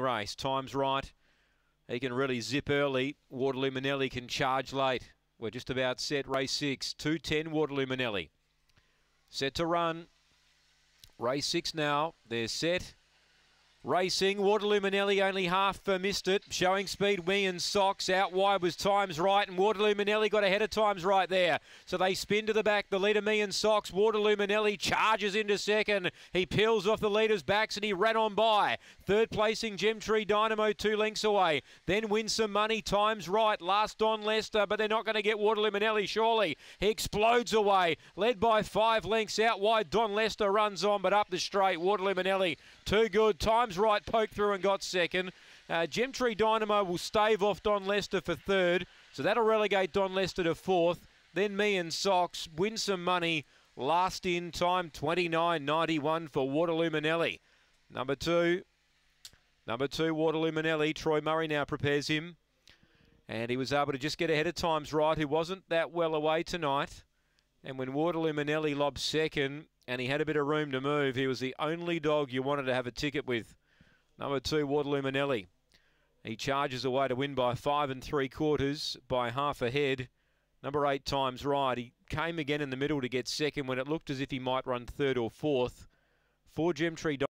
race. Time's right. He can really zip early. Waterloo Manelli can charge late. We're just about set. Race six. 210 Waterloo Manelli. Set to run. Race six now. They're set. Racing, Waterloo Manelli only half missed it. Showing speed, me and Socks. Out wide was Times Right, and Waterloo Manelli got ahead of Times Right there. So they spin to the back. The leader, me and Socks. Waterloo Manelli charges into second. He peels off the leader's backs and he ran on by. Third placing, Gemtree Dynamo, two lengths away. Then wins some money, Times Right. Last Don Lester, but they're not going to get Waterloo Manelli, surely. He explodes away. Led by five lengths out wide. Don Lester runs on, but up the straight. Waterloo Manelli, too good. Times right, poked through and got second. Uh, Gemtree Dynamo will stave off Don Lester for third, so that'll relegate Don Lester to fourth. Then me and Socks win some money. Last in time, 29.91 for Waterloo Manelli. Number two, number two, Waterloo Manelli. Troy Murray now prepares him. And he was able to just get ahead of times right, who wasn't that well away tonight. And when Waterloo Manelli lobbed second, and he had a bit of room to move. He was the only dog you wanted to have a ticket with. Number two, Waterloo Manelli. He charges away to win by five and three quarters by half a head. Number eight times right. He came again in the middle to get second when it looked as if he might run third or fourth. For Gemtree